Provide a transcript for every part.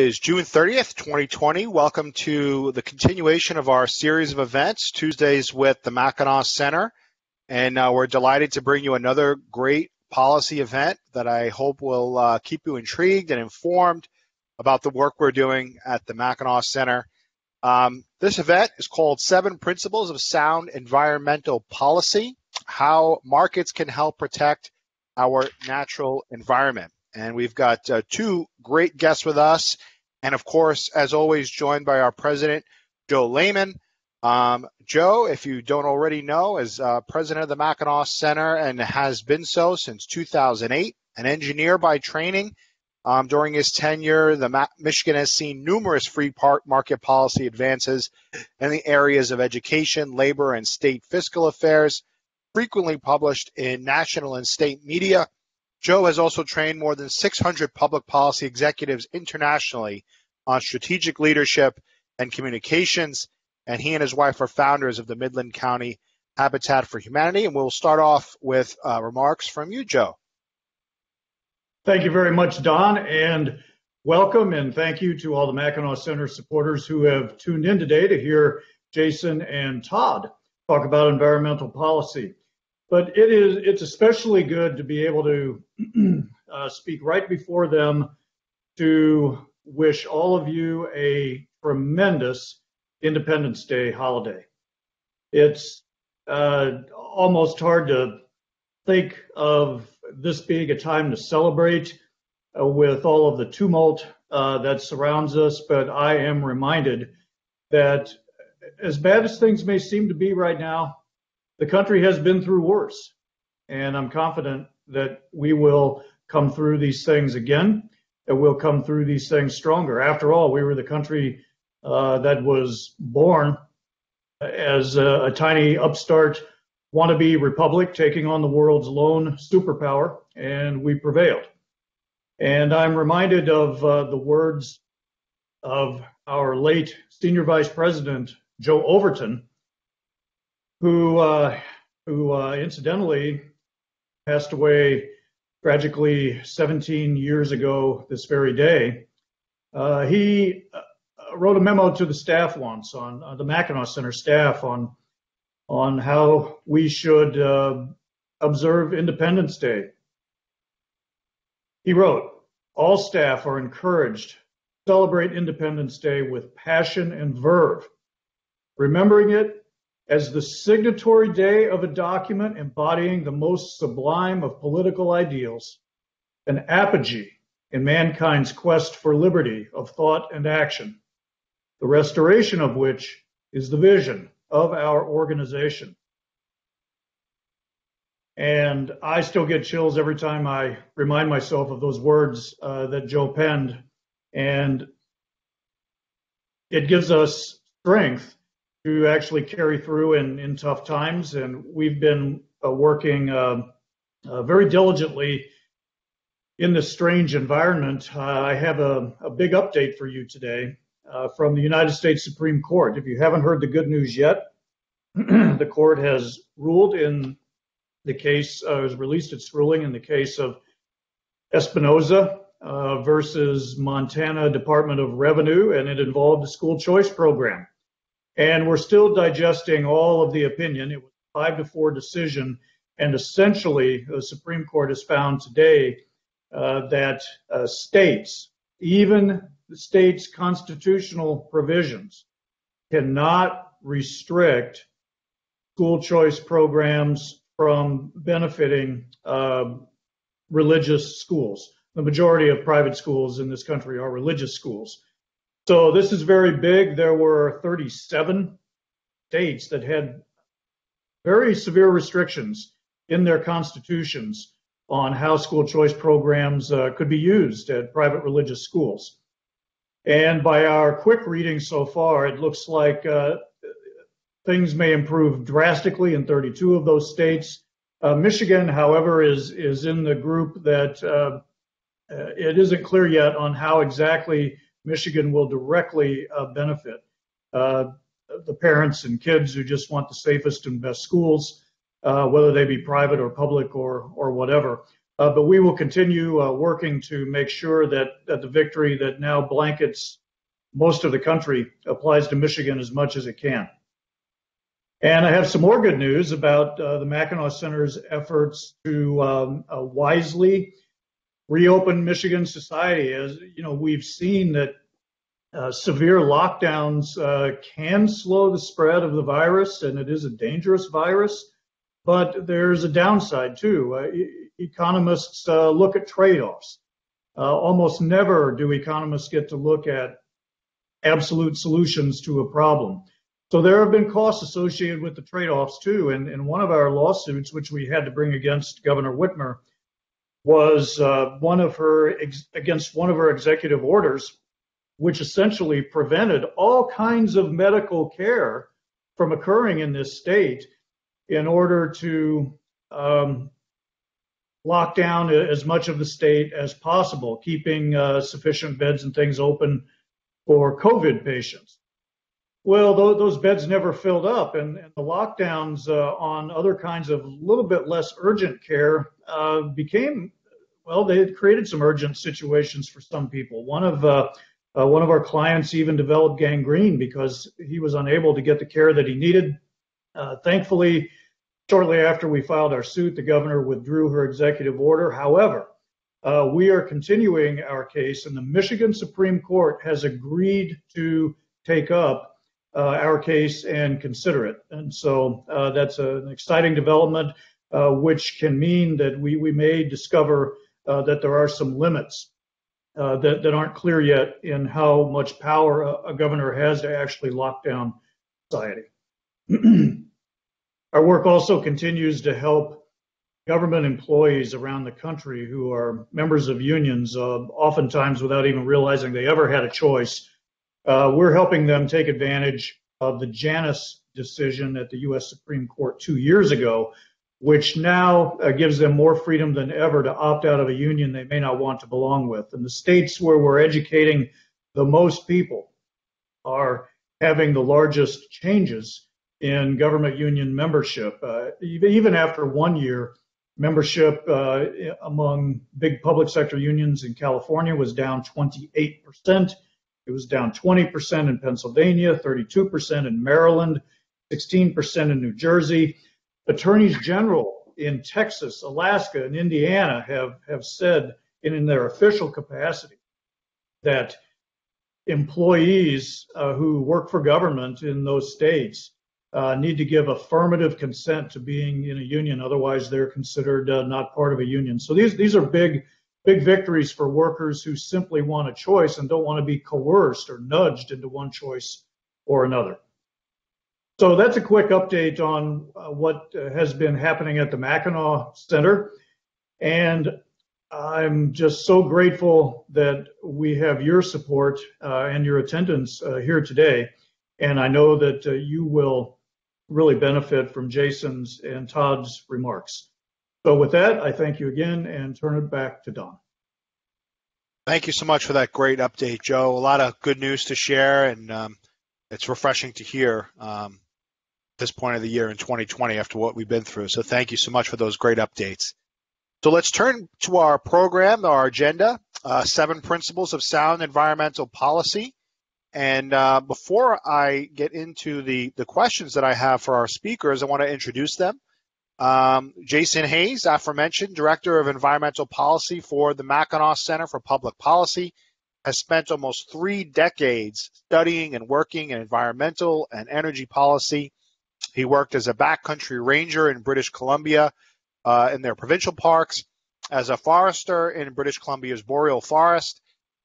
is June 30th, 2020. Welcome to the continuation of our series of events, Tuesdays with the Mackinac Center. And uh, we're delighted to bring you another great policy event that I hope will uh, keep you intrigued and informed about the work we're doing at the Mackinac Center. Um, this event is called Seven Principles of Sound Environmental Policy How Markets Can Help Protect Our Natural Environment. And we've got uh, two great guests with us. And of course, as always, joined by our president, Joe Lehman. Um, Joe, if you don't already know, is uh, president of the Mackinac Center and has been so since 2008. An engineer by training. Um, during his tenure, the Ma- Michigan has seen numerous free market policy advances in the areas of education, labor, and state fiscal affairs, frequently published in national and state media Joe has also trained more than 600 public policy executives internationally on strategic leadership and communications, and he and his wife are founders of the Midland County Habitat for Humanity. And we'll start off with uh, remarks from you, Joe. Thank you very much, Don, and welcome and thank you to all the Mackinac Center supporters who have tuned in today to hear Jason and Todd talk about environmental policy but it is it's especially good to be able to uh, speak right before them to wish all of you a tremendous Independence Day holiday. It's uh, almost hard to think of this being a time to celebrate uh, with all of the tumult uh, that surrounds us, but I am reminded that as bad as things may seem to be right now, the country has been through worse. And I'm confident that we will come through these things again, that we'll come through these things stronger. After all, we were the country uh, that was born as a, a tiny upstart wannabe republic taking on the world's lone superpower, and we prevailed. And I'm reminded of uh, the words of our late senior vice president, Joe Overton, who uh, who uh, incidentally passed away tragically 17 years ago this very day. Uh, he uh, wrote a memo to the staff once on uh, the Mackinac Center staff on on how we should uh, observe Independence Day. He wrote, "All staff are encouraged to celebrate Independence Day with passion and verve, remembering it as the signatory day of a document embodying the most sublime of political ideals, an apogee in mankind's quest for liberty of thought and action, the restoration of which is the vision of our organization. And I still get chills every time I remind myself of those words uh, that Joe penned. And it gives us strength to actually carry through in, in tough times. And we've been uh, working uh, uh, very diligently in this strange environment. Uh, I have a, a, big update for you today uh, from the United States Supreme Court. If you haven't heard the good news yet, the court has ruled in the case, uh, has released its ruling in the case of Espinoza versus Montana Department of Revenue, and it involved the school choice program. And we're still digesting all of the opinion. It was a five to four decision. And essentially, the Supreme Court has found today uh, that uh, states, even the state's constitutional provisions, cannot restrict school choice programs from benefiting uh, religious schools. The majority of private schools in this country are religious schools. So this is very big. There were 37 states that had very severe restrictions in their constitutions on how school choice programs uh, could be used at private religious schools. And by our quick reading so far, it looks like uh, things may improve drastically in 32 of those states. Uh, Michigan, however, is is in the group that uh, uh, it isn't clear yet on how exactly Michigan will directly uh, benefit uh, the parents and kids who just want the safest and best schools, uh, whether they be private or public or or whatever. Uh, but we will continue uh, working to make sure that, that the victory that now blankets most of the country applies to Michigan as much as it can. And I have some more good news about uh, the Mackinac Center's efforts to um, uh, wisely reopen Michigan society. As you know, we've seen that uh, severe lockdowns uh, can slow the spread of the virus, and it is a dangerous virus. But there's a downside too. Uh, e- economists uh, look at trade-offs. almost never do economists get to look at absolute solutions to a problem. So there have been costs associated with the trade-offs too. And, in one of our lawsuits, which we had to bring against Governor Whitmer, was uh, one of her against one of her executive orders, which essentially prevented all kinds of medical care from occurring in this state in order to um, lock down as much of the state as possible, keeping uh, sufficient beds and things open for COVID patients. Well, those beds never filled up, and, and the lockdowns uh, on other kinds of a little bit less urgent care uh, became, well, they had created some urgent situations for some people. One of uh, uh, one of our clients even developed gangrene because he was unable to get the care that he needed. Uh, thankfully, shortly after we filed our suit, the governor withdrew her executive order. However, uh, we are continuing our case, and the Michigan Supreme Court has agreed to take up uh, our case and consider it. And so uh, that's an exciting development, which can mean that we, we may discover that there are some limits that, that aren't clear yet in how much power a, a governor has to actually lock down society. Our work also continues to help government employees around the country who are members of unions, uh, oftentimes without even realizing they ever had a choice, uh, we're helping them take advantage of the Janus decision at the U.S. Supreme Court two years ago, which now uh, gives them more freedom than ever to opt out of a union they may not want to belong with. And the states where we're educating the most people are having the largest changes in government union membership. Uh, even after one year, membership uh, among big public sector unions in California was down 28 percent it was down 20% in Pennsylvania, 32% in Maryland, 16% in New Jersey. Attorneys general in Texas, Alaska, and Indiana have, have said in, in their official capacity that employees uh, who work for government in those states uh, need to give affirmative consent to being in a union. Otherwise, they're considered uh, not part of a union. So these these are big big victories for workers who simply want a choice and don't want to be coerced or nudged into one choice or another. So that's a quick update on uh, what has been happening at the Mackinac Center. And I'm just so grateful that we have your support uh, and your attendance uh, here today. And I know that uh, you will really benefit from Jason's and Todd's remarks. So with that, I thank you again and turn it back to Don. Thank you so much for that great update, Joe. A lot of good news to share, and um, it's refreshing to hear um, this point of the year in 2020 after what we've been through. So thank you so much for those great updates. So let's turn to our program, our agenda, uh, seven principles of sound environmental policy. And uh, before I get into the, the questions that I have for our speakers, I want to introduce them. Um, Jason Hayes, aforementioned, Director of Environmental Policy for the Mackinac Center for Public Policy, has spent almost three decades studying and working in environmental and energy policy. He worked as a backcountry ranger in British Columbia uh, in their provincial parks, as a forester in British Columbia's boreal forest,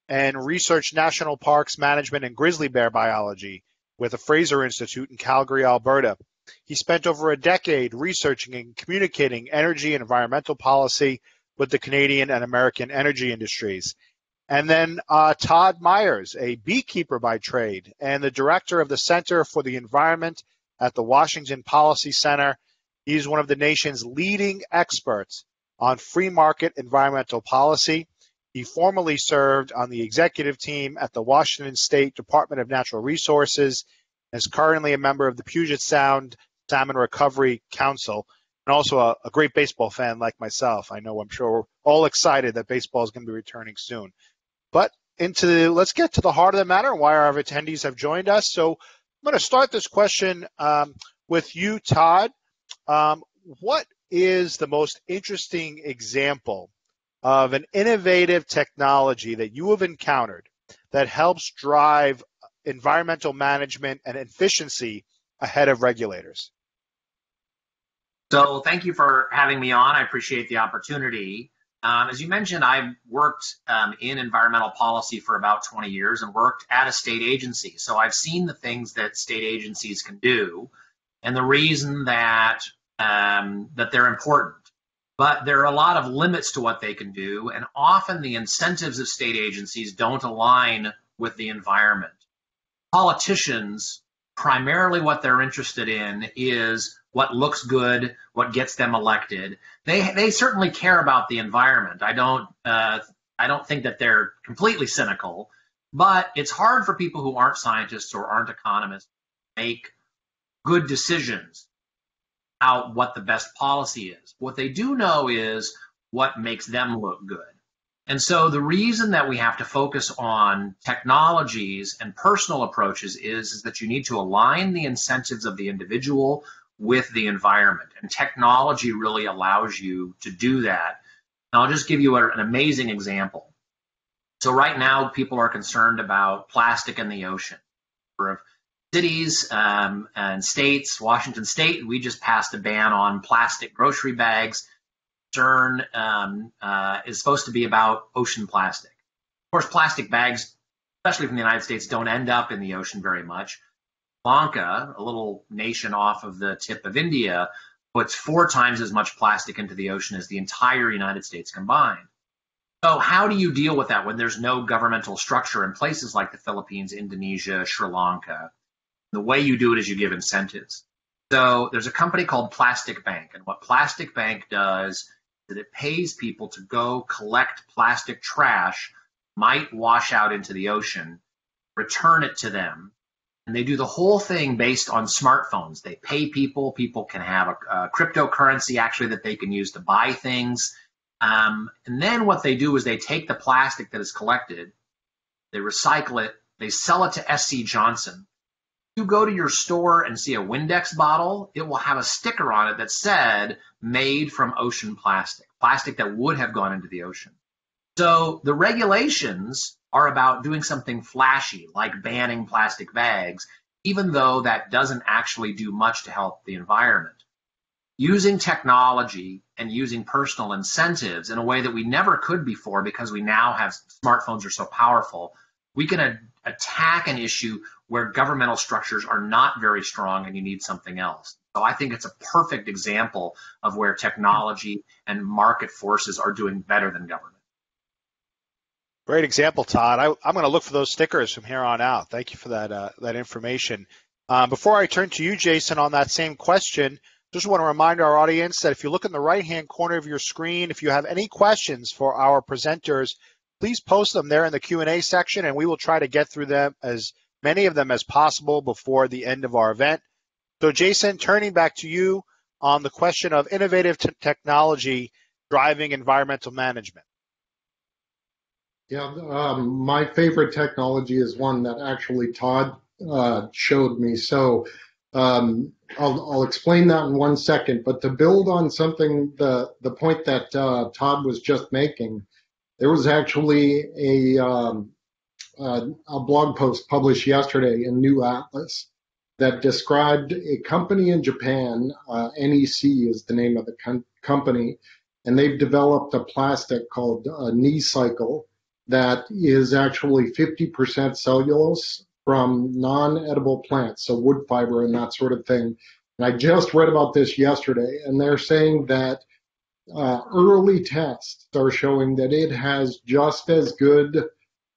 and researched national parks management and grizzly bear biology with the Fraser Institute in Calgary, Alberta. He spent over a decade researching and communicating energy and environmental policy with the Canadian and American energy industries. And then uh, Todd Myers, a beekeeper by trade and the director of the Center for the Environment at the Washington Policy Center. He's one of the nation's leading experts on free market environmental policy. He formerly served on the executive team at the Washington State Department of Natural Resources is currently a member of the Puget Sound Salmon Recovery Council. and also a, a great baseball fan like myself. I know I'm sure we're all excited that baseball is going to be returning soon. But into let's get to the heart of the matter and why our attendees have joined us. So I'm going to start this question um, with you, Todd. Um, what is the most interesting example of an innovative technology that you have encountered that helps drive environmental management and efficiency ahead of regulators? So, thank you for having me on. I appreciate the opportunity. Um, as you mentioned, I've worked um, in environmental policy for about 20 years and worked at a state agency. So I've seen the things that state agencies can do and the reason that um, that they're important. But there are a lot of limits to what they can do, and often the incentives of state agencies don't align with the environment. Politicians, primarily what they're interested in is what looks good, what gets them elected. They they certainly care about the environment. I don't uh, I don't think that they're completely cynical, but it's hard for people who aren't scientists or aren't economists to make good decisions out what the best policy is. What they do know is what makes them look good. And so the reason that we have to focus on technologies and personal approaches is, is that you need to align the incentives of the individual with the environment. And technology really allows you to do that. And I'll just give you a, an amazing example. So right now, people are concerned about plastic in the ocean. For cities um, and states, Washington State, we just passed a ban on plastic grocery bags. CERN um, uh, is supposed to be about ocean plastic. Of course, plastic bags, especially from the United States, don't end up in the ocean very much. Lanka, a little nation off of the tip of India, puts four times as much plastic into the ocean as the entire United States combined. So, how do you deal with that when there's no governmental structure in places like the Philippines, Indonesia, Sri Lanka? The way you do it is you give incentives. So, there's a company called Plastic Bank, and what Plastic Bank does is that it pays people to go collect plastic trash, might wash out into the ocean, return it to them, and they do the whole thing based on smartphones. They pay people. People can have a, a cryptocurrency actually that they can use to buy things. Um, and then what they do is they take the plastic that is collected, they recycle it, they sell it to SC Johnson. You go to your store and see a Windex bottle, it will have a sticker on it that said made from ocean plastic, plastic that would have gone into the ocean. So the regulations are about doing something flashy, like banning plastic bags, even though that doesn't actually do much to help the environment. Using technology and using personal incentives in a way that we never could before because we now have smartphones are so powerful, we can a- attack an issue where governmental structures are not very strong and you need something else. So I think it's a perfect example of where technology and market forces are doing better than government. Great example, Todd. I, am going to look for those stickers from here on out. Thank you for that uh, that information. Um, before I turn to you, Jason, on that same question, just want to remind our audience that if you look in the right-hand corner of your screen, if you have any questions for our presenters, please post them there in the Q&A section, and we will try to get through them as many of them as possible before the end of our event. So, Jason, turning back to you on the question of innovative technology driving environmental management. Yeah, um, my favorite technology is one that actually Todd uh, showed me. So um, I'll, I'll, explain that in one second. But to build on something, the the point that uh, Todd was just making, there was actually a um, a blog post published yesterday in New Atlas that described a company in Japan. Uh, NEC is the name of the com- company, and they've developed a plastic called uh, NeCycle that is actually 50% cellulose from non-edible plants, so wood fiber and that sort of thing. And I just read about this yesterday, and they're saying that uh, early tests are showing that it has just as good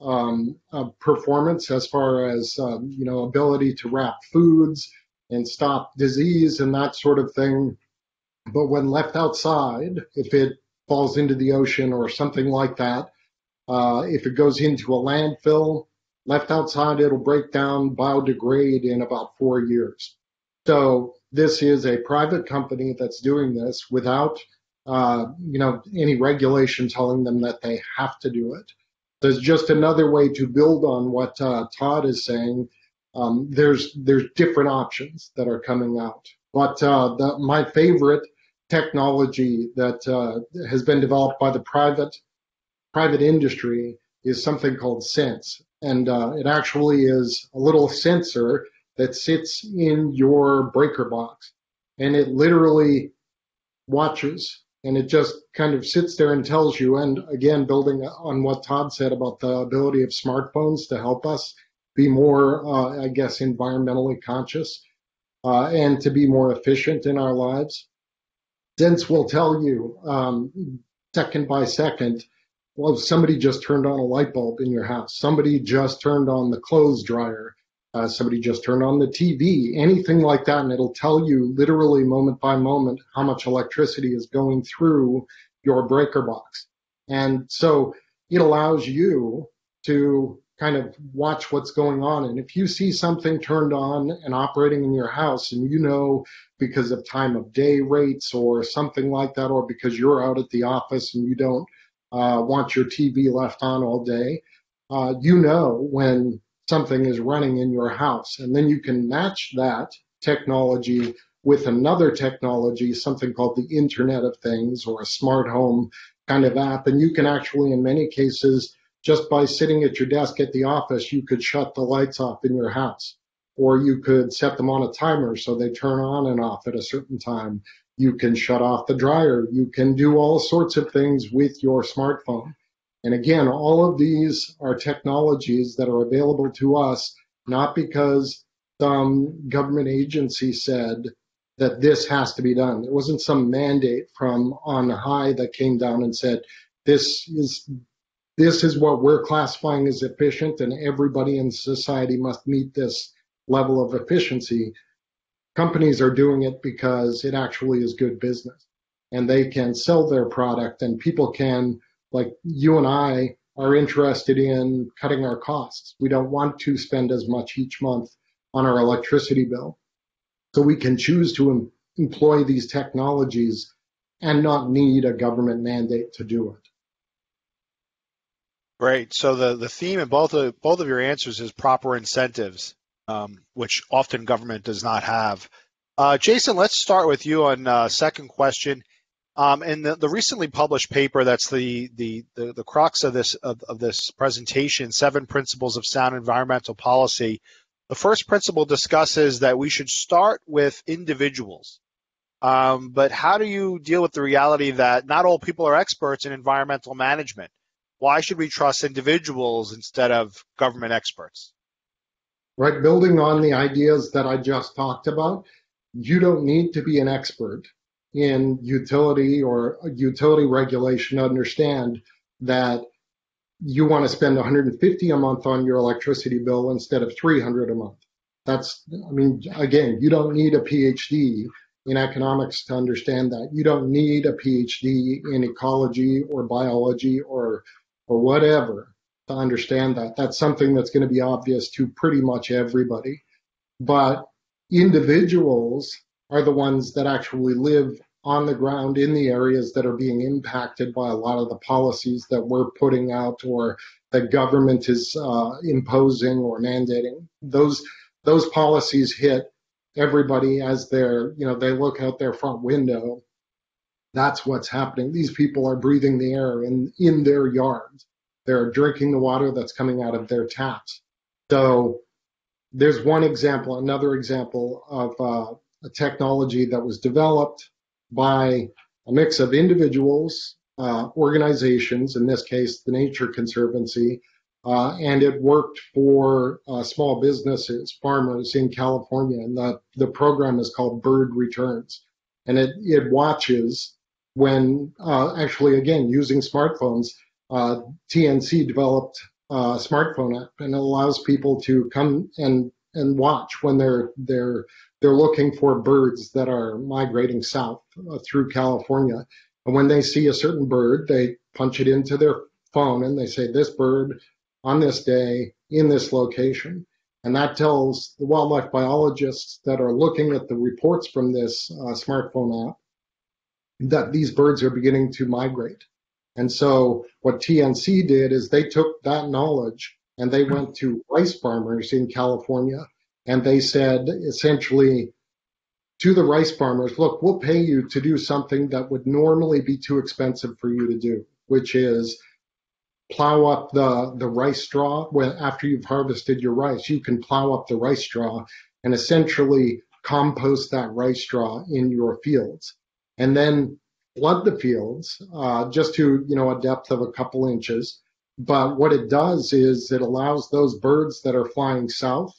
um, performance as far as um, you know ability to wrap foods and stop disease and that sort of thing. But when left outside, if it falls into the ocean or something like that, uh, if it goes into a landfill, left outside, it'll break down, biodegrade in about four years. So this is a private company that's doing this without, uh, you know, any regulation telling them that they have to do it. There's just another way to build on what uh, Todd is saying. Um, there's there's different options that are coming out, but uh, the, my favorite technology that uh, has been developed by the private private industry is something called Sense, and uh, it actually is a little sensor that sits in your breaker box, and it literally watches and it just kind of sits there and tells you. And again, building on what Todd said about the ability of smartphones to help us be more, uh, I guess, environmentally conscious uh, and to be more efficient in our lives. Sense will tell you um, second by second. Well, somebody just turned on a light bulb in your house. Somebody just turned on the clothes dryer uh, somebody just turned on the TV, anything like that, and it'll tell you literally moment by moment how much electricity is going through your breaker box. And so it allows you to kind of watch what's going on. And if you see something turned on and operating in your house, and you know because of time of day rates or something like that, or because you're out at the office and you don't uh, want your TV left on all day, uh, you know when something is running in your house. And then you can match that technology with another technology, something called the Internet of Things or a smart home kind of app. And you can actually, in many cases, just by sitting at your desk at the office, you could shut the lights off in your house. Or you could set them on a timer so they turn on and off at a certain time. You can shut off the dryer. You can do all sorts of things with your smartphone. And again, all of these are technologies that are available to us, not because some government agency said that this has to be done. There wasn't some mandate from on high that came down and said, this is this is what we're classifying as efficient and everybody in society must meet this level of efficiency. Companies are doing it because it actually is good business and they can sell their product and people can like you and I are interested in cutting our costs. We don't want to spend as much each month on our electricity bill. So we can choose to em- employ these technologies and not need a government mandate to do it. Great. So the, the theme in both of both of your answers is proper incentives, um, which often government does not have. Uh, Jason, let's start with you on uh, second question. Um, and the, the, recently published paper that's the the the, the crux of this of, of, this presentation, seven principles of sound environmental policy. The first principle discusses that we should start with individuals. Um, but how do you deal with the reality that not all people are experts in environmental management? Why should we trust individuals instead of government experts? Right, building on the ideas that I just talked about, you don't need to be an expert in utility or utility regulation to understand that you want to spend 150 a month on your electricity bill instead of 300 a month. That's, I mean, again, you don't need a PhD in economics to understand that. You don't need a PhD in ecology or biology or or whatever to understand that. That's something that's going to be obvious to pretty much everybody. But individuals are the ones that actually live on the ground in the areas that are being impacted by a lot of the policies that we're putting out or that government is uh, imposing or mandating. Those those policies hit everybody as they're you know they look out their front window. That's what's happening. These people are breathing the air in in their yards. They're drinking the water that's coming out of their taps. So there's one example, another example of uh, a technology that was developed by a mix of individuals, uh, organizations, in this case, the Nature Conservancy, uh, and it worked for uh, small businesses, farmers in California. And the, the program is called Bird Returns. And it, it watches when, uh, actually, again, using smartphones, uh, TNC developed a smartphone app and it allows people to come and and watch when they're they're they're looking for birds that are migrating south uh, through California. And when they see a certain bird, they punch it into their phone and they say, this bird on this day in this location. And that tells the wildlife biologists that are looking at the reports from this uh, smartphone app that these birds are beginning to migrate. And so what TNC did is they took that knowledge and they went to rice farmers in California and they said essentially to the rice farmers, look, we'll pay you to do something that would normally be too expensive for you to do, which is plow up the, the rice straw when after you've harvested your rice. You can plow up the rice straw and essentially compost that rice straw in your fields. And then flood the fields uh, just to you know a depth of a couple inches. But what it does is it allows those birds that are flying south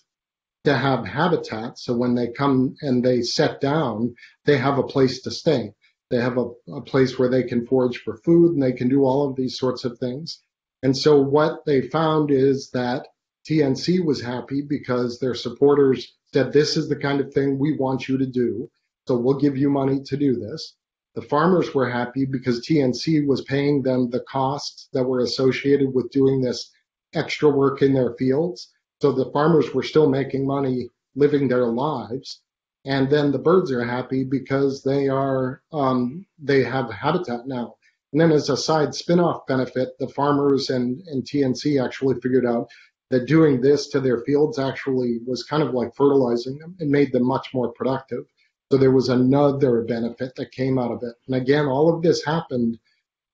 to have habitat. So when they come and they set down, they have a place to stay. They have a, a place where they can forage for food and they can do all of these sorts of things. And so what they found is that TNC was happy because their supporters said, This is the kind of thing we want you to do. So we'll give you money to do this. The farmers were happy because TNC was paying them the costs that were associated with doing this extra work in their fields. So the farmers were still making money living their lives. And then the birds are happy because they are um, they have habitat now. And then as a side spin-off benefit, the farmers and, and TNC actually figured out that doing this to their fields actually was kind of like fertilizing them and made them much more productive. So there was another benefit that came out of it. And again, all of this happened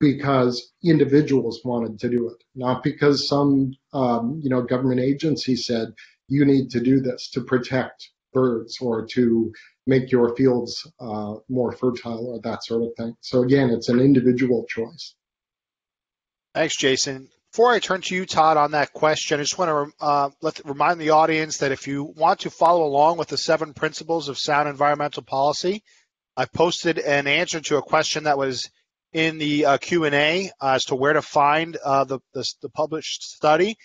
because individuals wanted to do it, not because some um, you know government agency said you need to do this to protect birds or to make your fields uh, more fertile or that sort of thing. So again, it's an individual choice. Thanks, Jason. Before I turn to you, Todd, on that question, I just want to uh, let remind the audience that if you want to follow along with the seven principles of sound environmental policy, I posted an answer to a question that was in the uh, Q&A as to where to find uh, the, the, the, published study.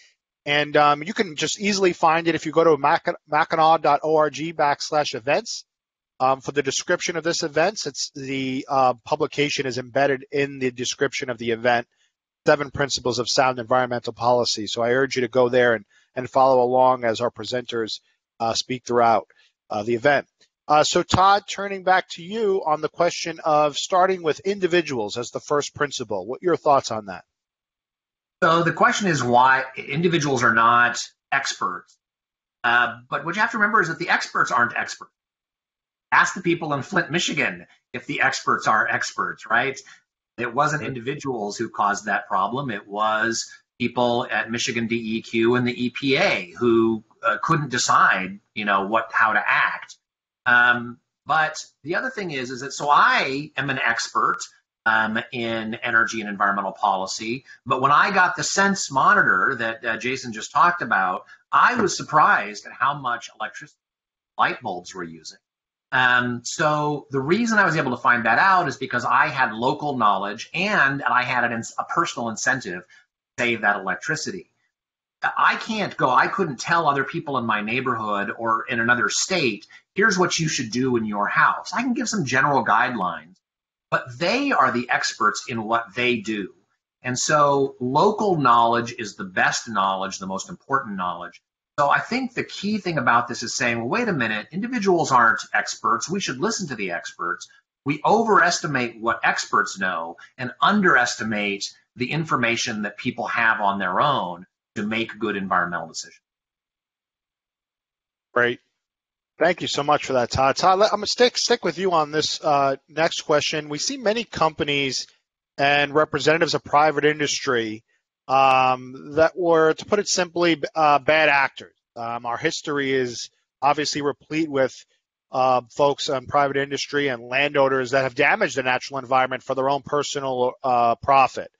And um, you can just easily find it if you go to mackinac.org backslash events. Um, for the description of this event, it's the uh, publication is embedded in the description of the event seven principles of sound environmental policy. So I urge you to go there and, and follow along as our presenters uh, speak throughout uh, the event. Uh, so Todd, turning back to you on the question of starting with individuals as the first principle. What are your thoughts on that? So the question is why individuals are not experts. Uh, but what you have to remember is that the experts aren't experts. Ask the people in Flint, Michigan, if the experts are experts, right? It wasn't individuals who caused that problem. It was people at Michigan DEQ and the EPA who uh, couldn't decide, you know, what how to act. Um, but the other thing is, is that so I am an expert um, in energy and environmental policy. But when I got the Sense monitor that uh, Jason just talked about, I was surprised at how much electricity light bulbs were using. Um, so the reason I was able to find that out is because I had local knowledge and I had an, a personal incentive to save that electricity. I can't go, I couldn't tell other people in my neighborhood or in another state, here's what you should do in your house. I can give some general guidelines, but they are the experts in what they do. And so local knowledge is the best knowledge, the most important knowledge. So I think the key thing about this is saying, well, wait a minute, individuals aren't experts. We should listen to the experts. We overestimate what experts know and underestimate the information that people have on their own to make good environmental decisions. Great. Thank you so much for that, Todd. Todd, I'm to stick, stick with you on this uh, next question. We see many companies and representatives of private industry um, that were, to put it simply, uh, bad actors. Um, our history is obviously replete with uh, folks in private industry and landowners that have damaged the natural environment for their own personal uh, profit.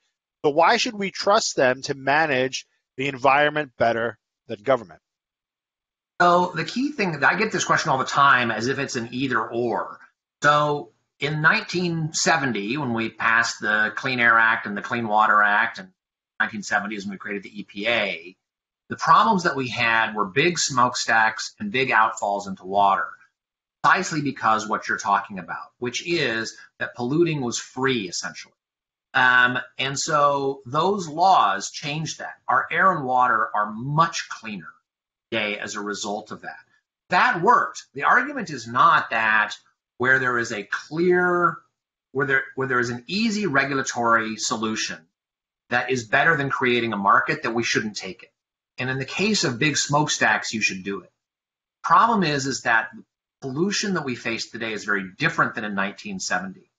So why should we trust them to manage the environment better than government? So the key thing, that I get this question all the time as if it's an either or. So in 1970, when we passed the Clean Air Act and the Clean Water Act and 1970s when we created the EPA, the problems that we had were big smokestacks and big outfalls into water, precisely because what you're talking about, which is that polluting was free essentially. Um, and so those laws changed that. Our air and water are much cleaner. today as a result of that. That worked. The argument is not that where there is a clear, where there, where there is an easy regulatory solution that is better than creating a market that we shouldn't take it. And in the case of big smokestacks, you should do it. Problem is, is that pollution that we face today is very different than in 1970.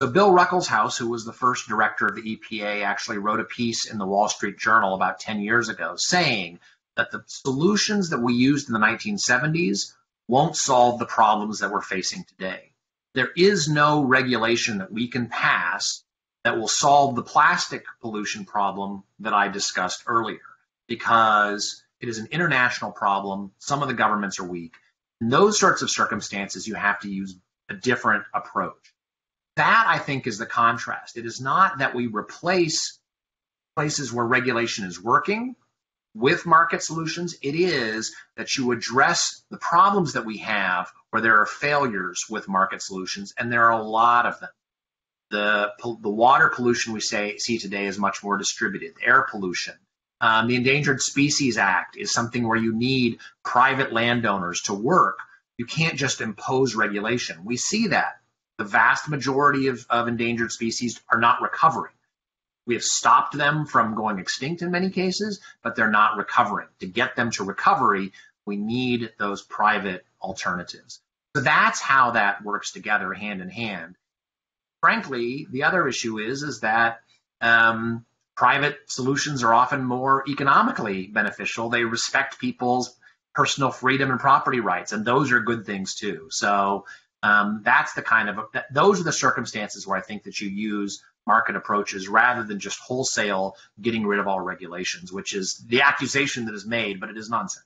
So Bill Ruckelshaus, who was the first director of the EPA, actually wrote a piece in the Wall Street Journal about 10 years ago saying that the solutions that we used in the 1970s won't solve the problems that we're facing today. There is no regulation that we can pass that will solve the plastic pollution problem that I discussed earlier because it is an international problem. Some of the governments are weak. In those sorts of circumstances, you have to use a different approach. That, I think, is the contrast. It is not that we replace places where regulation is working with market solutions. It is that you address the problems that we have where there are failures with market solutions, and there are a lot of them. The, the water pollution we say, see today is much more distributed, air pollution, um, the Endangered Species Act is something where you need private landowners to work. You can't just impose regulation. We see that. The vast majority of, of endangered species are not recovering. We have stopped them from going extinct in many cases, but they're not recovering. To get them to recovery, we need those private alternatives. So that's how that works together hand in hand. Frankly, the other issue is is that um, private solutions are often more economically beneficial. They respect people's personal freedom and property rights, and those are good things too. So um, that's the kind of those are the circumstances where I think that you use market approaches rather than just wholesale getting rid of all regulations, which is the accusation that is made, but it is nonsense.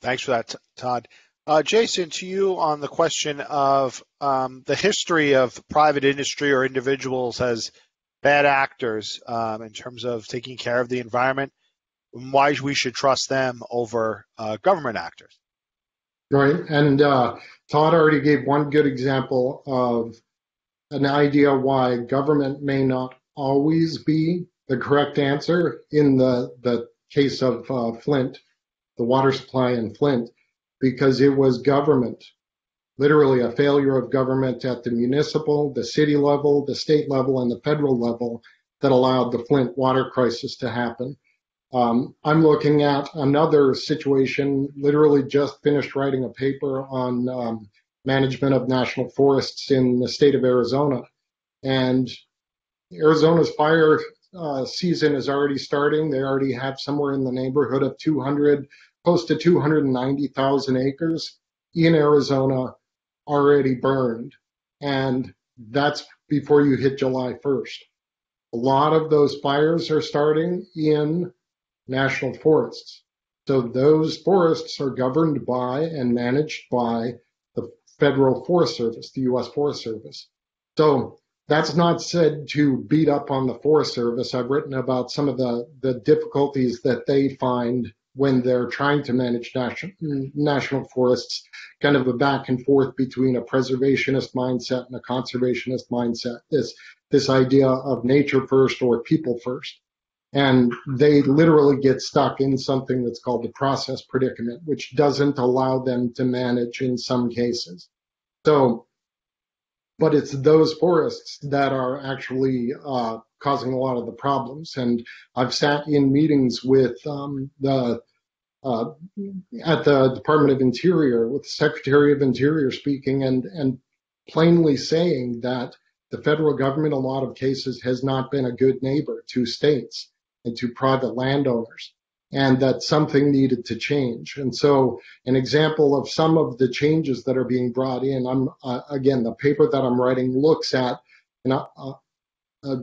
Thanks for that, Todd. Uh, Jason, to you on the question of um, the history of private industry or individuals as bad actors um, in terms of taking care of the environment, why we should trust them over uh, government actors. Right. And uh, Todd already gave one good example of an idea why government may not always be the correct answer in the, the case of uh, Flint, the water supply in Flint, because it was government literally a failure of government at the municipal, the city level, the state level, and the federal level that allowed the Flint water crisis to happen. Um, I'm looking at another situation, literally just finished writing a paper on um, management of national forests in the state of Arizona. And Arizona's fire uh, season is already starting. They already have somewhere in the neighborhood of 200, close to 290,000 acres in Arizona already burned. And that's before you hit July 1st. A lot of those fires are starting in national forests. So those forests are governed by and managed by the Federal Forest Service, the U.S. Forest Service. So that's not said to beat up on the Forest Service. I've written about some of the, the difficulties that they find when they're trying to manage national, national forests, kind of a back and forth between a preservationist mindset and a conservationist mindset. This this idea of nature first or people first. And they literally get stuck in something that's called the process predicament, which doesn't allow them to manage in some cases. So, but it's those forests that are actually uh, causing a lot of the problems. And I've sat in meetings with um, the uh, at the Department of Interior with the Secretary of Interior speaking and and plainly saying that the federal government, in a lot of cases, has not been a good neighbor to states and to private landowners, and that something needed to change. And so, an example of some of the changes that are being brought in, I'm uh, again the paper that I'm writing looks at an, uh, a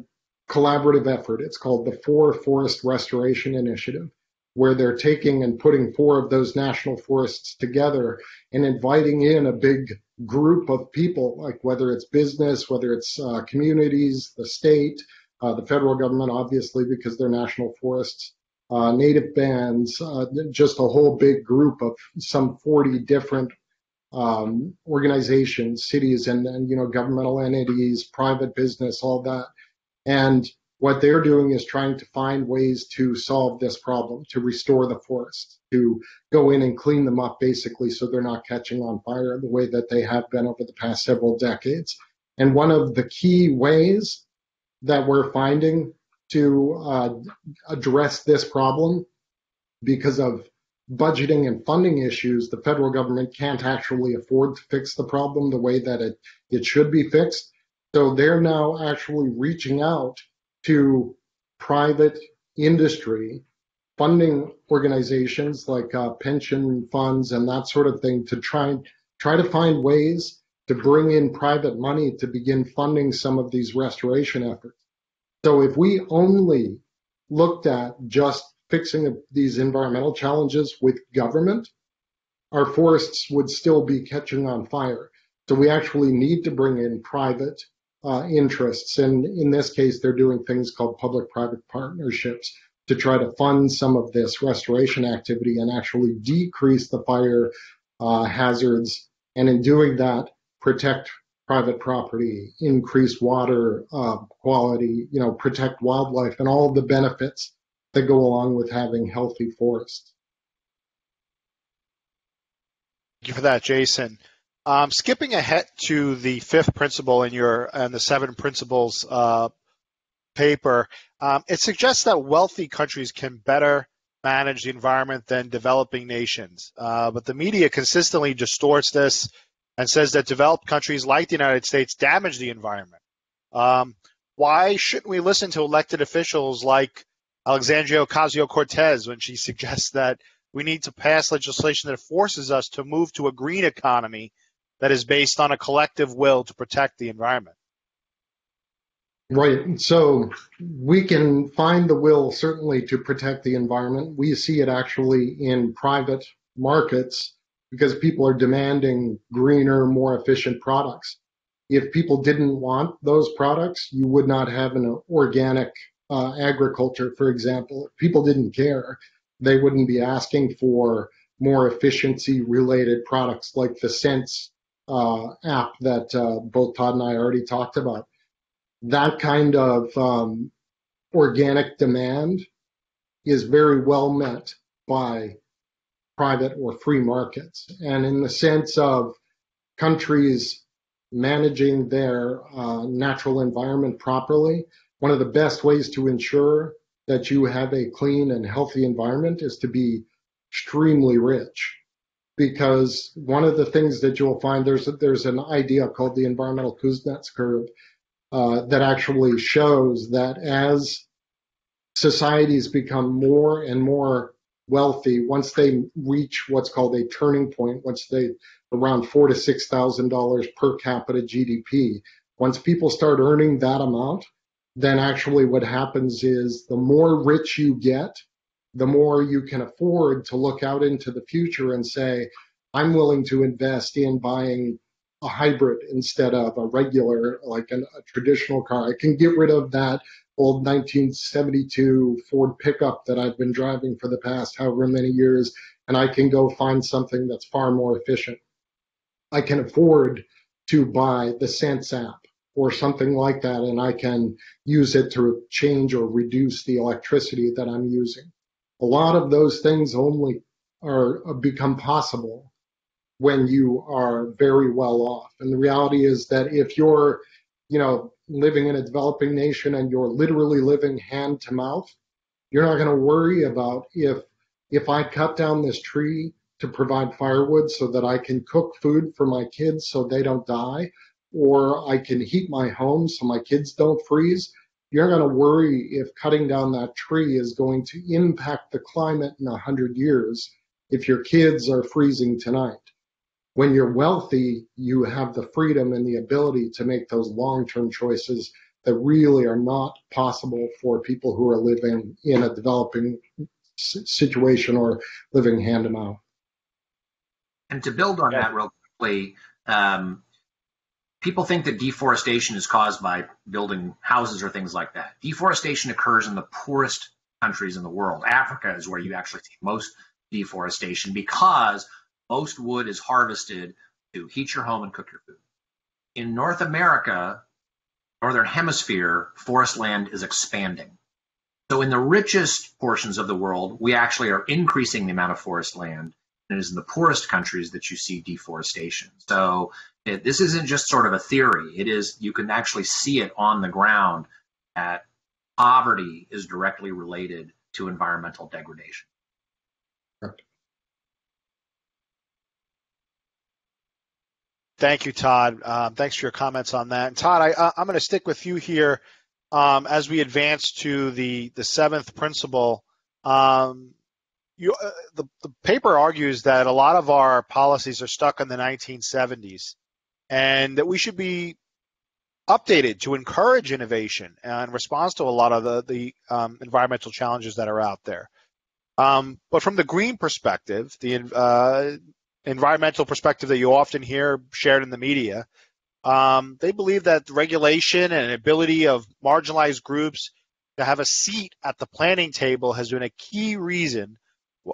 collaborative effort. It's called the Four Forest Restoration Initiative where they're taking and putting four of those national forests together and inviting in a big group of people, like whether it's business, whether it's uh, communities, the state, uh, the federal government, obviously, because they're national forests, uh, native bands, uh, just a whole big group of some 40 different um, organizations, cities, and, and you know governmental entities, private business, all that, and what they're doing is trying to find ways to solve this problem, to restore the forest, to go in and clean them up basically so they're not catching on fire the way that they have been over the past several decades. And one of the key ways that we're finding to uh, address this problem because of budgeting and funding issues, the federal government can't actually afford to fix the problem the way that it, it should be fixed. So they're now actually reaching out to private industry funding organizations like uh, pension funds and that sort of thing to try try to find ways to bring in private money to begin funding some of these restoration efforts. So if we only looked at just fixing these environmental challenges with government, our forests would still be catching on fire. So we actually need to bring in private uh, interests. And in this case, they're doing things called public-private partnerships to try to fund some of this restoration activity and actually decrease the fire uh, hazards. And in doing that, protect private property, increase water uh, quality, you know, protect wildlife and all the benefits that go along with having healthy forests. Thank you for that, Jason. Um, skipping ahead to the fifth principle in your and the seven principles uh, paper, um, it suggests that wealthy countries can better manage the environment than developing nations. Uh, but the media consistently distorts this and says that developed countries like the United States damage the environment. Um, why shouldn't we listen to elected officials like Alexandria Ocasio Cortez when she suggests that we need to pass legislation that forces us to move to a green economy that is based on a collective will to protect the environment. Right. So we can find the will certainly to protect the environment. We see it actually in private markets because people are demanding greener, more efficient products. If people didn't want those products, you would not have an organic uh, agriculture, for example. If people didn't care, they wouldn't be asking for more efficiency related products like the Sense uh, app that uh, both Todd and I already talked about. That kind of um, organic demand is very well met by private or free markets. And in the sense of countries managing their uh, natural environment properly, one of the best ways to ensure that you have a clean and healthy environment is to be extremely rich because one of the things that you'll find there's there's an idea called the environmental Kuznets curve uh, that actually shows that as societies become more and more wealthy, once they reach what's called a turning point, once they around four to six thousand dollars per capita GDP, once people start earning that amount, then actually what happens is the more rich you get, the more you can afford to look out into the future and say, I'm willing to invest in buying a hybrid instead of a regular, like an, a traditional car. I can get rid of that old 1972 Ford pickup that I've been driving for the past however many years, and I can go find something that's far more efficient. I can afford to buy the Sense app or something like that, and I can use it to change or reduce the electricity that I'm using a lot of those things only are uh, become possible when you are very well off. And the reality is that if you're, you know, living in a developing nation and you're literally living hand to mouth, you're not going to worry about if if I cut down this tree to provide firewood so that I can cook food for my kids so they don't die, or I can heat my home so my kids don't freeze you're going to worry if cutting down that tree is going to impact the climate in a 100 years if your kids are freezing tonight. When you're wealthy, you have the freedom and the ability to make those long term choices that really are not possible for people who are living in a developing situation or living hand to mouth. And to build on yeah. that real quickly, um, people think that deforestation is caused by building houses or things like that. Deforestation occurs in the poorest countries in the world. Africa is where you actually see most deforestation because most wood is harvested to heat your home and cook your food. In North America, northern hemisphere, forest land is expanding. So in the richest portions of the world, we actually are increasing the amount of forest land. And it is in the poorest countries that you see deforestation. So it, this isn't just sort of a theory. It is you can actually see it on the ground that poverty is directly related to environmental degradation. Correct. Thank you, Todd. Um, thanks for your comments on that. And Todd, I, am going to stick with you here um, as we advance to the the seventh principle. Um, you, uh, the, the paper argues that a lot of our policies are stuck in the 1970s, and that we should be updated to encourage innovation in response to a lot of the, the um, environmental challenges that are out there. Um, but from the green perspective, the uh, environmental perspective that you often hear shared in the media, um, they believe that regulation and ability of marginalized groups to have a seat at the planning table has been a key reason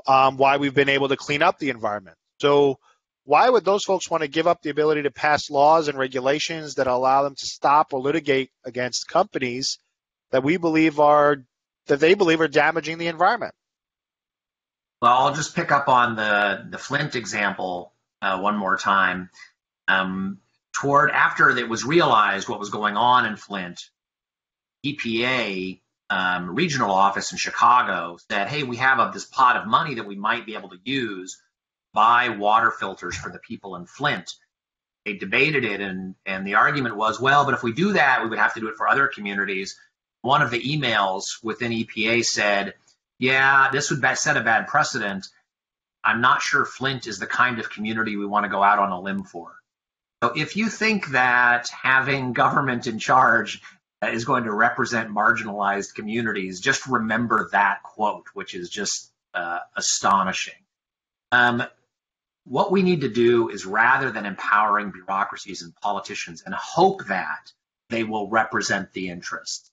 um, why we've been able to clean up the environment. So, why would those folks want to give up the ability to pass laws and regulations that allow them to stop or litigate against companies that we believe are that they believe are damaging the environment? Well, I'll just pick up on the the Flint example uh, one more time. Um, toward after it was realized what was going on in Flint, EPA um, regional office in Chicago said, "Hey, we have a, this pot of money that we might be able to use buy water filters for the people in Flint." They debated it, and and the argument was, well, but if we do that, we would have to do it for other communities. One of the emails within EPA said yeah, this would set a bad precedent. I'm not sure Flint is the kind of community we want to go out on a limb for. So if you think that having government in charge is going to represent marginalized communities, just remember that quote, which is just uh, astonishing. Um, what we need to do is rather than empowering bureaucracies and politicians and hope that they will represent the interests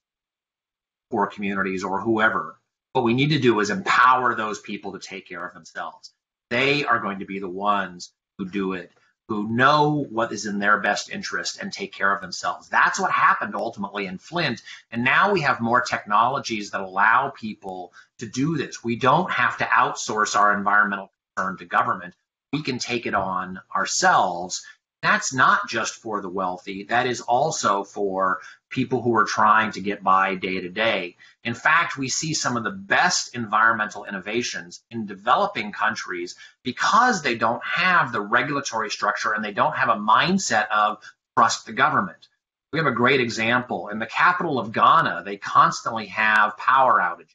or communities or whoever, what we need to do is empower those people to take care of themselves. They are going to be the ones who do it, who know what is in their best interest and take care of themselves. That's what happened ultimately in Flint. And now we have more technologies that allow people to do this. We don't have to outsource our environmental concern to government. We can take it on ourselves that's not just for the wealthy, that is also for people who are trying to get by day to day. In fact, we see some of the best environmental innovations in developing countries because they don't have the regulatory structure and they don't have a mindset of trust the government. We have a great example. In the capital of Ghana, they constantly have power outages.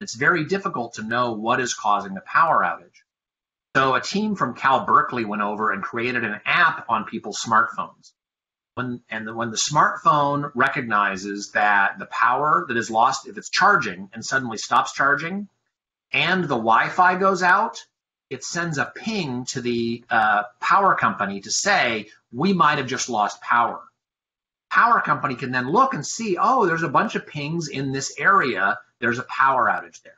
It's very difficult to know what is causing the power outage. So a team from Cal Berkeley went over and created an app on people's smartphones. When, and when the smartphone recognizes that the power that is lost, if it's charging and suddenly stops charging, and the Wi-Fi goes out, it sends a ping to the uh, power company to say we might have just lost power. Power company can then look and see, oh, there's a bunch of pings in this area. There's a power outage there.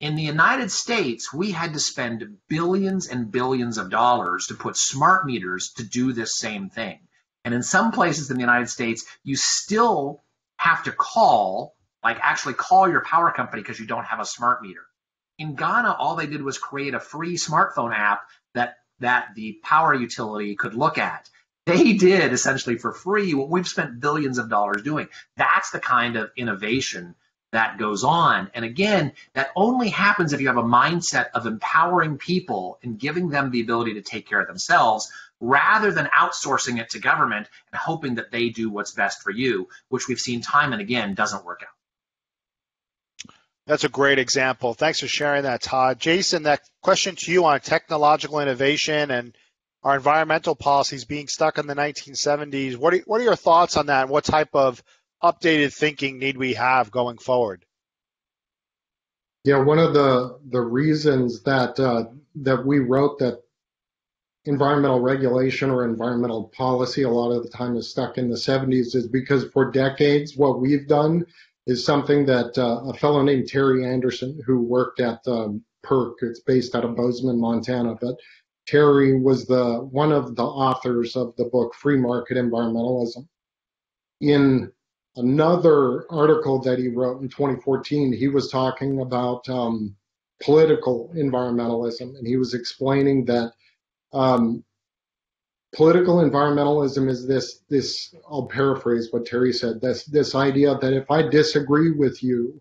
In the United States, we had to spend billions and billions of dollars to put smart meters to do this same thing. And in some places in the United States, you still have to call, like actually call your power company because you don't have a smart meter. In Ghana, all they did was create a free smartphone app that that the power utility could look at. They did essentially for free what we've spent billions of dollars doing. That's the kind of innovation that goes on. And again, that only happens if you have a mindset of empowering people and giving them the ability to take care of themselves rather than outsourcing it to government and hoping that they do what's best for you, which we've seen time and again doesn't work out. That's a great example. Thanks for sharing that, Todd. Jason, that question to you on technological innovation and our environmental policies being stuck in the 1970s. What are, what are your thoughts on that? What type of updated thinking need we have going forward? Yeah, one of the the reasons that uh, that we wrote that environmental regulation or environmental policy a lot of the time is stuck in the 70s is because for decades what we've done is something that uh, a fellow named Terry Anderson who worked at um, PERC, it's based out of Bozeman, Montana, but Terry was the one of the authors of the book Free Market Environmentalism. In another article that he wrote in 2014, he was talking about um, political environmentalism, and he was explaining that um, political environmentalism is this this I'll paraphrase what Terry said this this idea that if I disagree with you,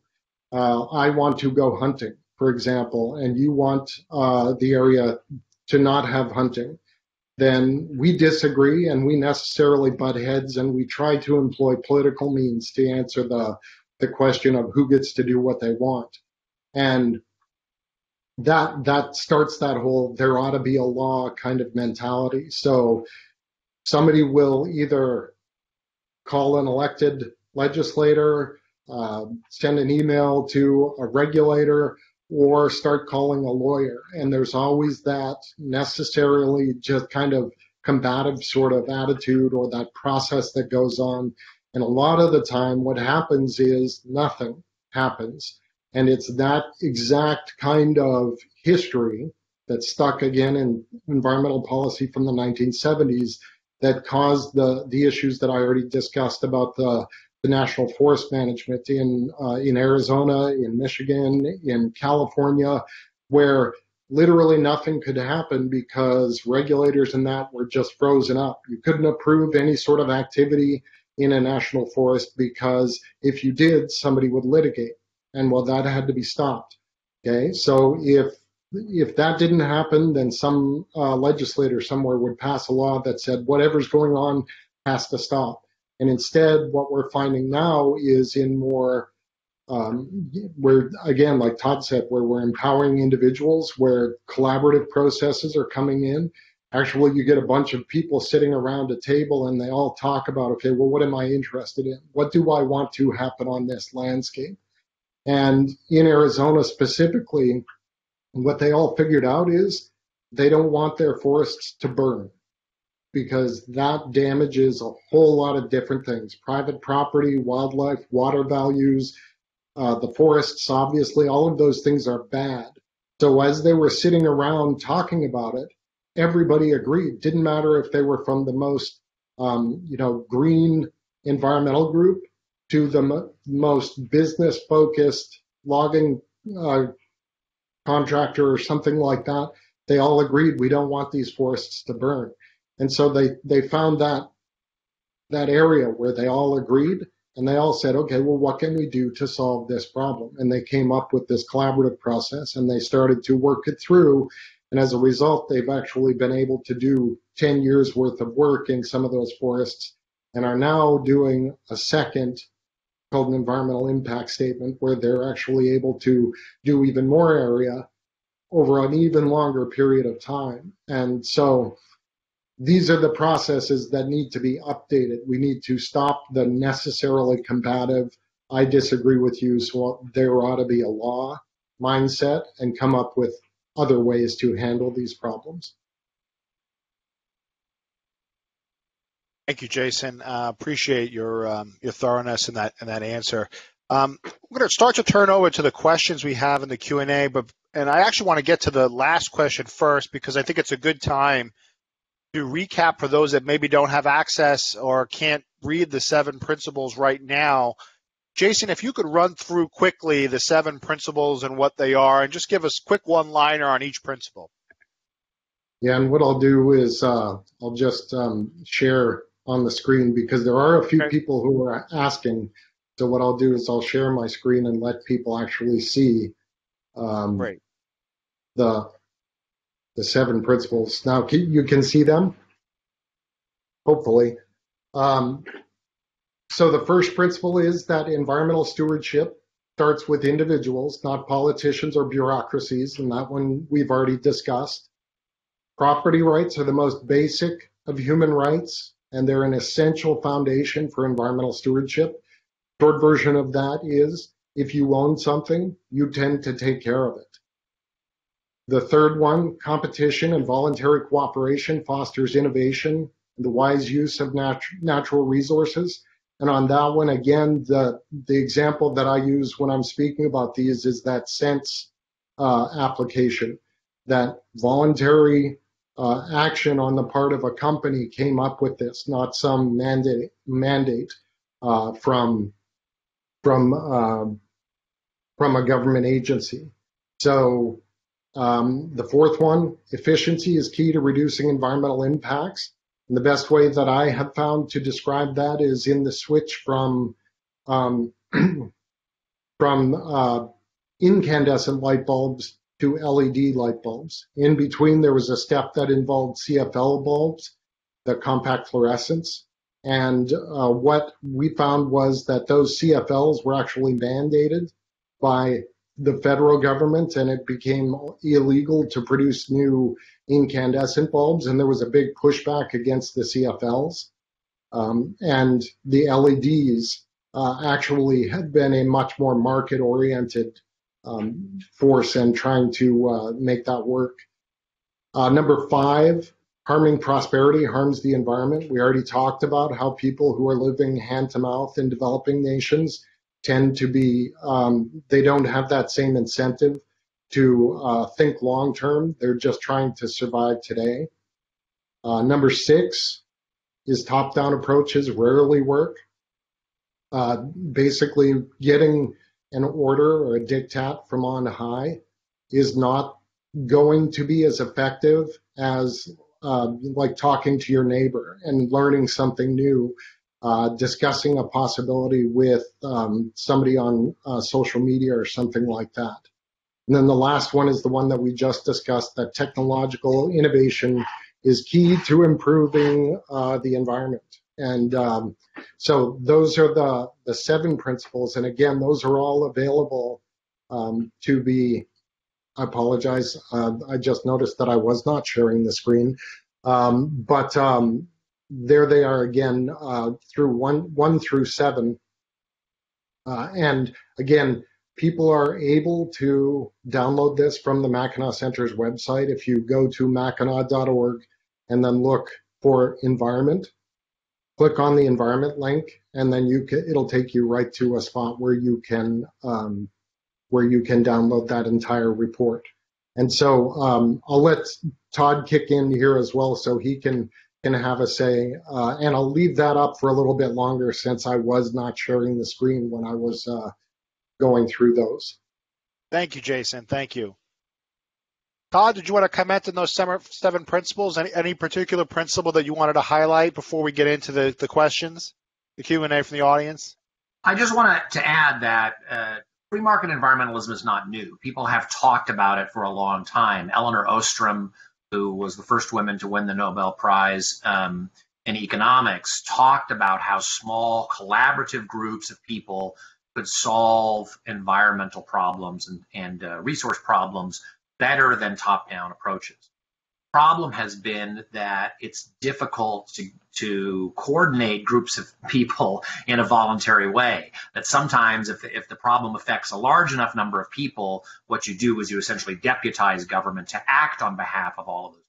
uh, I want to go hunting, for example, and you want uh, the area to not have hunting then we disagree and we necessarily butt heads and we try to employ political means to answer the, the question of who gets to do what they want. And that that starts that whole there ought to be a law kind of mentality. So somebody will either call an elected legislator, uh, send an email to a regulator, or start calling a lawyer. And there's always that necessarily just kind of combative sort of attitude or that process that goes on. And a lot of the time, what happens is nothing happens. And it's that exact kind of history that stuck again in environmental policy from the 1970s that caused the, the issues that I already discussed about the the national forest management in uh, in Arizona, in Michigan, in California, where literally nothing could happen because regulators in that were just frozen up. You couldn't approve any sort of activity in a national forest because if you did, somebody would litigate, and well, that had to be stopped. Okay, so if if that didn't happen, then some uh, legislator somewhere would pass a law that said whatever's going on has to stop. And instead, what we're finding now is in more, um, where again, like Todd said, where we're empowering individuals, where collaborative processes are coming in. Actually, you get a bunch of people sitting around a table and they all talk about, okay, well, what am I interested in? What do I want to happen on this landscape? And in Arizona specifically, what they all figured out is they don't want their forests to burn because that damages a whole lot of different things private property, wildlife, water values, uh, the forests, obviously, all of those things are bad. So as they were sitting around talking about it, everybody agreed. Didn't matter if they were from the most, um, you know, green environmental group to the mo- most business focused logging uh, contractor or something like that. They all agreed we don't want these forests to burn. And so they, they found that, that area where they all agreed and they all said, okay, well, what can we do to solve this problem? And they came up with this collaborative process and they started to work it through. And as a result, they've actually been able to do 10 years worth of work in some of those forests and are now doing a second called an environmental impact statement where they're actually able to do even more area over an even longer period of time. And so these are the processes that need to be updated. We need to stop the necessarily combative, I disagree with you, so there ought to be a law mindset and come up with other ways to handle these problems. Thank you, Jason. Uh, appreciate your um, your thoroughness in that in that answer. Um, we're going to start to turn over to the questions we have in the Q and A, but and I actually want to get to the last question first because I think it's a good time to recap for those that maybe don't have access or can't read the seven principles right now, Jason, if you could run through quickly the seven principles and what they are, and just give us a quick one-liner on each principle. Yeah, and what I'll do is uh, I'll just um, share on the screen because there are a few okay. people who are asking. So what I'll do is I'll share my screen and let people actually see um, Great. the the seven principles. Now you can see them, hopefully. Um, so the first principle is that environmental stewardship starts with individuals, not politicians or bureaucracies, and that one we've already discussed. Property rights are the most basic of human rights, and they're an essential foundation for environmental stewardship. Short version of that is if you own something, you tend to take care of it. The third one, competition and voluntary cooperation fosters innovation and the wise use of nat- natural resources. And on that one, again, the, the example that I use when I'm speaking about these is that sense uh, application, that voluntary uh, action on the part of a company came up with this, not some mandate. mandate. uh, from from uh, from a government agency. So um, the fourth one, efficiency is key to reducing environmental impacts. And the best way that I have found to describe that is in the switch from um, from uh, incandescent light bulbs to LED light bulbs. In between, there was a step that involved CFL bulbs, the compact fluorescents. And uh, what we found was that those CFLs were actually mandated by the federal government and it became illegal to produce new incandescent bulbs. And there was a big pushback against the CFLs. Um, and the LEDs uh, actually had been a much more market oriented um, force and trying to uh, make that work. Uh, number five, harming prosperity harms the environment. We already talked about how people who are living hand to mouth in developing nations tend to be, um, they don't have that same incentive to uh, think long term. They're just trying to survive today. Uh, number six is top down approaches rarely work. Uh, basically, getting an order or a diktat from on high is not going to be as effective as uh, like talking to your neighbor and learning something new, uh, discussing a possibility with um, somebody on uh, social media or something like that. And then the last one is the one that we just discussed that technological innovation is key to improving uh, the environment. And um, so those are the, the seven principles. And again, those are all available um, to be, I apologize. Uh, I just noticed that I was not sharing the screen. Um, but um, there they are again uh, through one, one through seven. Uh, and again, people are able to download this from the Mackinac Center's website. If you go to mackinac.org and then look for environment, click on the environment link, and then you can, it'll take you right to a spot where you can um, where you can download that entire report. And so um, I'll let Todd kick in here as well, so he can can have a say. Uh, and I'll leave that up for a little bit longer since I was not sharing the screen when I was uh, going through those. Thank you, Jason. Thank you. Todd, did you want to comment on those seven principles? Any, any particular principle that you wanted to highlight before we get into the, the questions, the Q&A from the audience? I just want to add that uh, free market environmentalism is not new. People have talked about it for a long time. Elinor Ostrom, who was the first woman to win the Nobel Prize um, in economics, talked about how small collaborative groups of people could solve environmental problems and, and uh, resource problems better than top-down approaches. Problem has been that it's difficult to, to coordinate groups of people in a voluntary way. That sometimes, if, if the problem affects a large enough number of people, what you do is you essentially deputize government to act on behalf of all of those.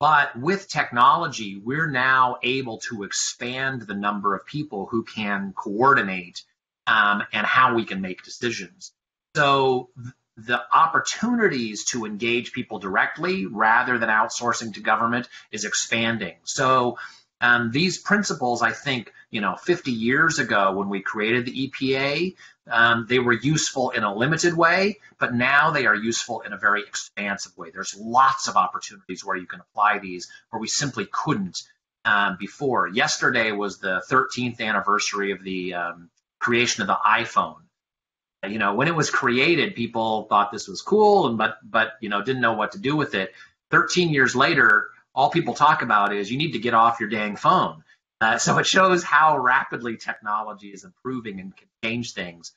But with technology, we're now able to expand the number of people who can coordinate um, and how we can make decisions. So the opportunities to engage people directly rather than outsourcing to government is expanding. So um, these principles, I think, you know, 50 years ago when we created the EPA, um, they were useful in a limited way, but now they are useful in a very expansive way. There's lots of opportunities where you can apply these where we simply couldn't um, before. Yesterday was the 13th anniversary of the um, creation of the iPhone you know when it was created people thought this was cool and but but you know didn't know what to do with it. 13 years later all people talk about is you need to get off your dang phone. Uh, so it shows how rapidly technology is improving and can change things.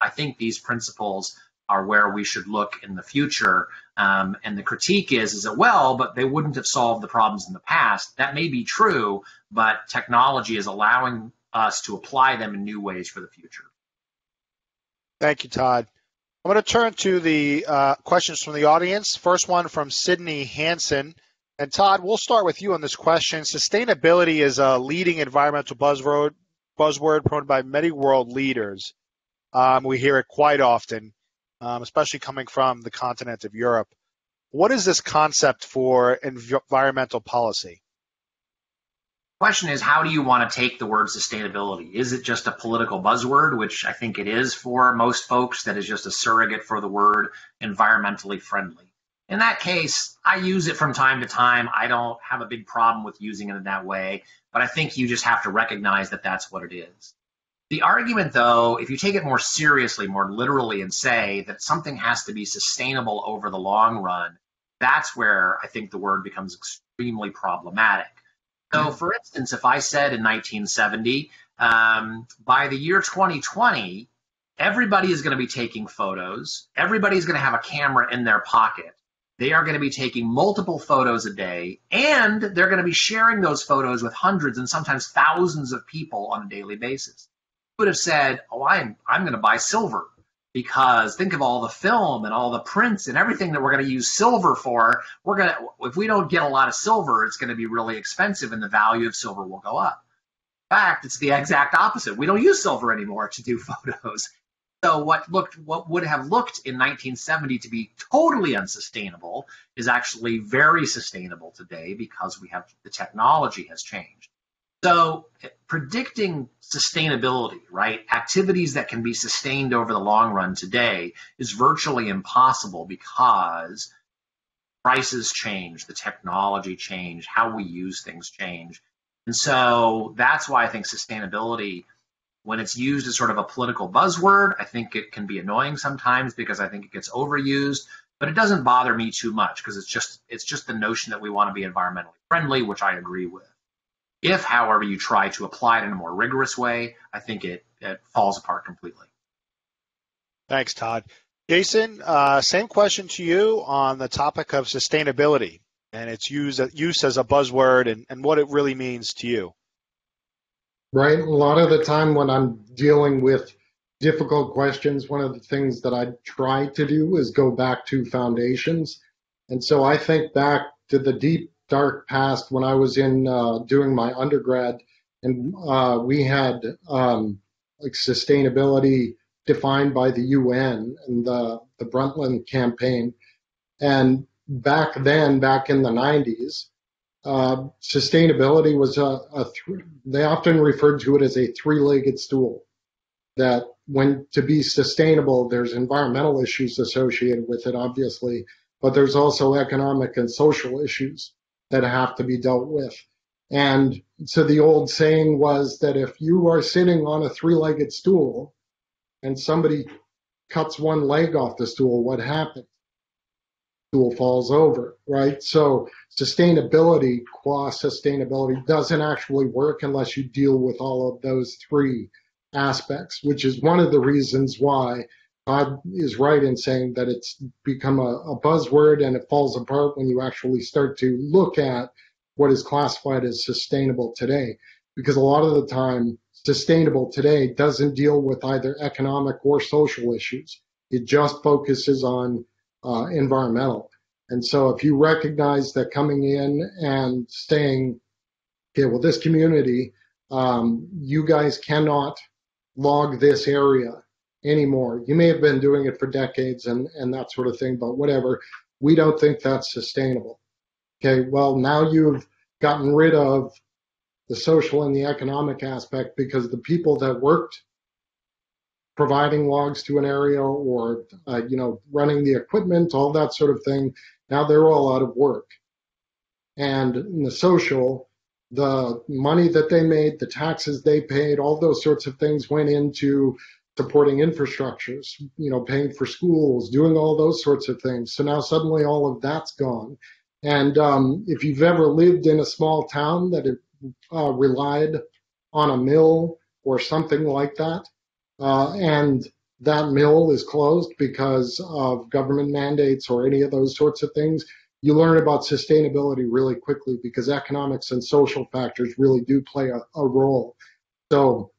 I think these principles are where we should look in the future. Um, and the critique is is that well but they wouldn't have solved the problems in the past. That may be true but technology is allowing us to apply them in new ways for the future Thank you, Todd. I'm going to turn to the uh, questions from the audience. First one from Sydney Hanson. And Todd, we'll start with you on this question. Sustainability is a leading environmental buzzword, buzzword promoted by many world leaders. Um, we hear it quite often, um, especially coming from the continent of Europe. What is this concept for environmental policy? Question is how do you want to take the word sustainability? Is it just a political buzzword, which I think it is for most folks, that is just a surrogate for the word environmentally friendly? In that case, I use it from time to time. I don't have a big problem with using it in that way, but I think you just have to recognize that that's what it is. The argument, though, if you take it more seriously, more literally, and say that something has to be sustainable over the long run, that's where I think the word becomes extremely problematic. So, for instance, if I said in 1970, um, by the year 2020, everybody is going to be taking photos, everybody is going to have a camera in their pocket. They are going to be taking multiple photos a day, and they're going to be sharing those photos with hundreds and sometimes thousands of people on a daily basis. You would have said, "Oh, I'm I'm going to buy silver because think of all the film and all the prints and everything that we're going to use silver for. We're going to, if we don't get a lot of silver, it's going to be really expensive and the value of silver will go up. In fact, it's the exact opposite. We don't use silver anymore to do photos. So what looked, what would have looked in 1970 to be totally unsustainable is actually very sustainable today because we have the technology has changed. So predicting sustainability, right? Activities that can be sustained over the long run today is virtually impossible because prices change, the technology change, how we use things change. And so that's why I think sustainability, when it's used as sort of a political buzzword, I think it can be annoying sometimes because I think it gets overused, but it doesn't bother me too much because it's just it's just the notion that we want to be environmentally friendly, which I agree with. If, however, you try to apply it in a more rigorous way, I think it, it falls apart completely. Thanks, Todd. Jason, uh, same question to you on the topic of sustainability and its use, use as a buzzword and, and what it really means to you. Right. A lot of the time when I'm dealing with difficult questions, one of the things that I try to do is go back to foundations. And so I think back to the deep dark past when I was in uh, doing my undergrad, and uh, we had um, like sustainability defined by the UN and the the Brundtland campaign, and back then, back in the 90s, uh, sustainability was a, a th- they often referred to it as a three-legged stool. That when to be sustainable, there's environmental issues associated with it, obviously, but there's also economic and social issues that have to be dealt with. And so the old saying was that if you are sitting on a three legged stool and somebody cuts one leg off the stool, what happens? Stool falls over, right? So sustainability, qua sustainability, doesn't actually work unless you deal with all of those three aspects, which is one of the reasons why Todd is right in saying that it's become a, a, buzzword and it falls apart when you actually start to look at what is classified as sustainable today. Because a lot of the time, sustainable today doesn't deal with either economic or social issues. It just focuses on uh, environmental. And so if you recognize that coming in and saying, okay, well, this community, um, you guys cannot log this area anymore. You may have been doing it for decades and, and that sort of thing, but whatever. We don't think that's sustainable. Okay, well, now you've gotten rid of the social and the economic aspect because the people that worked providing logs to an area or uh, you know running the equipment all that sort of thing now they're all out of work and in the social the money that they made the taxes they paid all those sorts of things went into supporting infrastructures, you know, paying for schools, doing all those sorts of things. So now suddenly all of that's gone. And um, if you've ever lived in a small town that uh, relied on a mill or something like that, uh, and that mill is closed because of government mandates or any of those sorts of things, you learn about sustainability really quickly because economics and social factors really do play a, a role. So,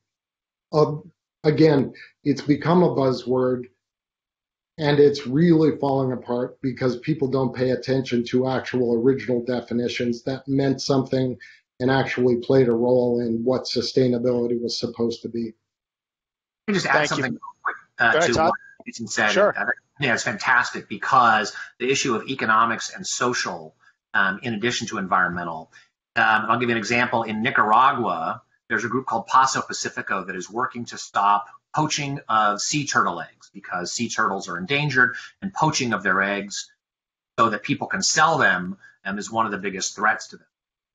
uh, again, it's become a buzzword and it's really falling apart because people don't pay attention to actual original definitions that meant something and actually played a role in what sustainability was supposed to be. I me just add Thank something quick uh, to ahead, what Jason said. Sure. Yeah, it's fantastic because the issue of economics and social, um, in addition to environmental, Um, I'll give you an example. In Nicaragua, there's a group called Paso Pacifico that is working to stop poaching of sea turtle eggs because sea turtles are endangered and poaching of their eggs so that people can sell them um, is one of the biggest threats to them.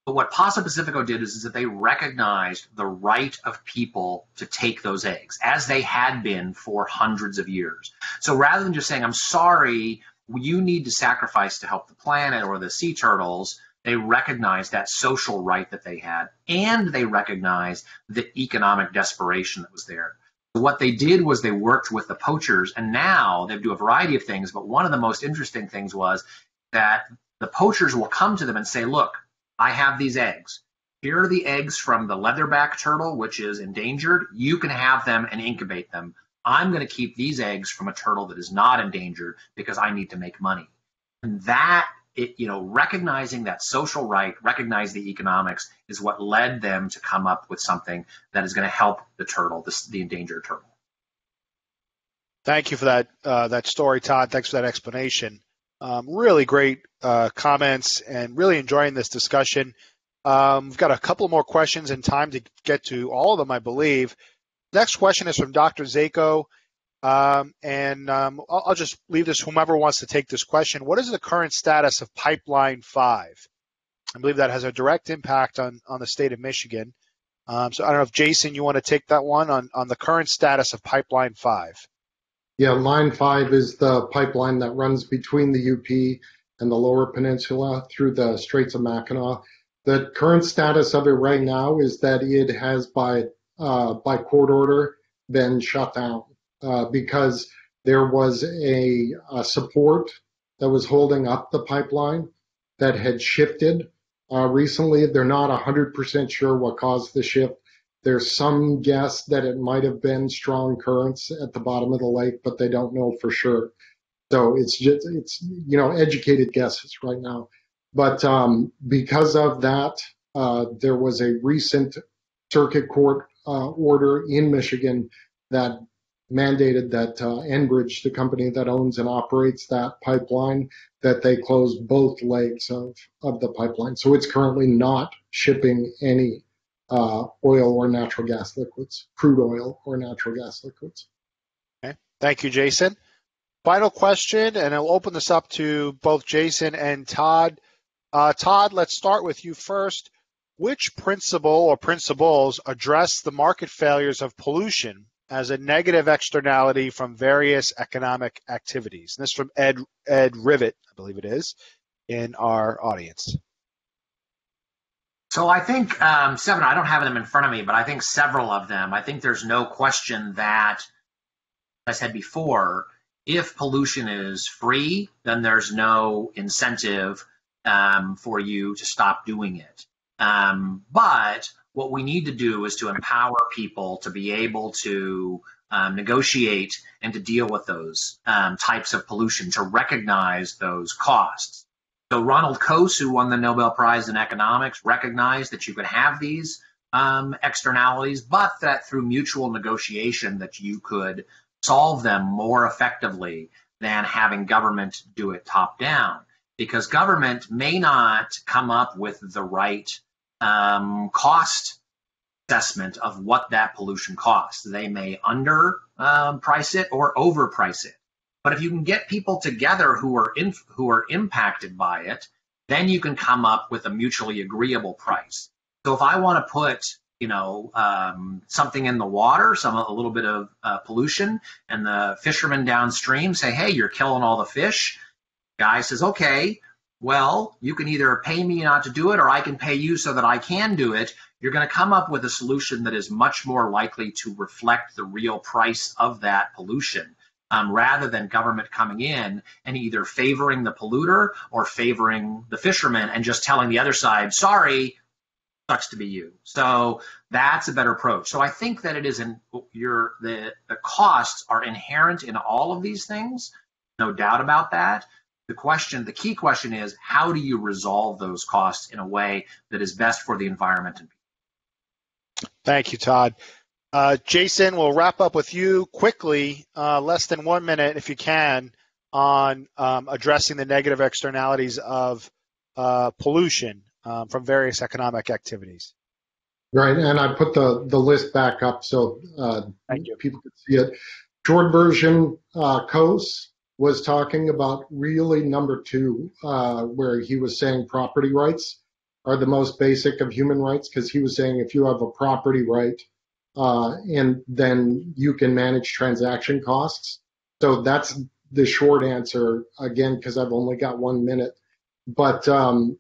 But what Paso Pacifico did is, is that they recognized the right of people to take those eggs, as they had been for hundreds of years. So rather than just saying, I'm sorry, you need to sacrifice to help the planet or the sea turtles, they recognized that social right that they had, and they recognized the economic desperation that was there. What they did was they worked with the poachers, and now they do a variety of things. But one of the most interesting things was that the poachers will come to them and say, Look, I have these eggs. Here are the eggs from the leatherback turtle, which is endangered. You can have them and incubate them. I'm going to keep these eggs from a turtle that is not endangered because I need to make money. And that, it, you know, recognizing that social right, recognize the economics is what led them to come up with something that is going to help the turtle, the, the endangered turtle. Thank you for that uh, that story, Todd. Thanks for that explanation. Um, really great uh, comments and really enjoying this discussion. Um, we've got a couple more questions and time to get to all of them, I believe. Next question is from Dr. Zako. Um, and um, I'll, I'll, just leave this whomever wants to take this question. What is the current status of Pipeline 5? I believe that has a direct impact on, on the state of Michigan. Um, so I don't know if Jason, you want to take that one on, on the current status of Pipeline 5. Yeah, Line 5 is the pipeline that runs between the UP and the Lower Peninsula through the Straits of Mackinac. The current status of it right now is that it has, by uh, by court order, been shut down uh, because there was a, a, support that was holding up the pipeline that had shifted uh, recently. They're not 100% sure what caused the shift, there's some guess that it might have been strong currents at the bottom of the lake, but they don't know for sure. So it's just it's you know educated guesses right now. But um, because of that, uh, there was a recent circuit court uh, order in Michigan that mandated that uh, Enbridge, the company that owns and operates that pipeline, that they close both legs of, of the pipeline. So it's currently not shipping any uh, oil or natural gas liquids, crude oil or natural gas liquids. Okay. Thank you, Jason. Final question, and I'll open this up to both Jason and Todd. Uh, Todd, let's start with you first. Which principle or principles address the market failures of pollution as a negative externality from various economic activities? And this from Ed Ed Rivet, I believe it is, in our audience. So I think um, seven. I don't have them in front of me, but I think several of them. I think there's no question that, as I said before, if pollution is free, then there's no incentive um, for you to stop doing it. Um, but what we need to do is to empower people to be able to um, negotiate and to deal with those um, types of pollution, to recognize those costs. So Ronald Coase, who won the Nobel Prize in economics, recognized that you could have these um, externalities, but that through mutual negotiation that you could solve them more effectively than having government do it top down. Because government may not come up with the right um, cost assessment of what that pollution costs. They may under um, price it or overprice it. But if you can get people together who are in, who are impacted by it, then you can come up with a mutually agreeable price. So if I want to put you know um, something in the water, some a little bit of uh, pollution, and the fishermen downstream say, "Hey, you're killing all the fish." Guy says, "Okay, well, you can either pay me not to do it, or I can pay you so that I can do it." You're going to come up with a solution that is much more likely to reflect the real price of that pollution um, rather than government coming in and either favoring the polluter or favoring the fisherman and just telling the other side, sorry, sucks to be you. So that's a better approach. So I think that it is in your the the costs are inherent in all of these things, no doubt about that. The question, the key question is how do you resolve those costs in a way that is best for the environment and people? Thank you, Todd. Uh, Jason, we'll wrap up with you quickly, uh, less than one minute if you can, on um, addressing the negative externalities of uh, pollution. um, from various economic activities. Right, and I put the, the list back up so uh, people can see it. Short version, uh, Coase was talking about really number two, uh, where he was saying property rights are the most basic of human rights, because he was saying if you have a property right, uh, and then you can manage transaction costs. So that's the short answer again, because I've only got one minute. But um,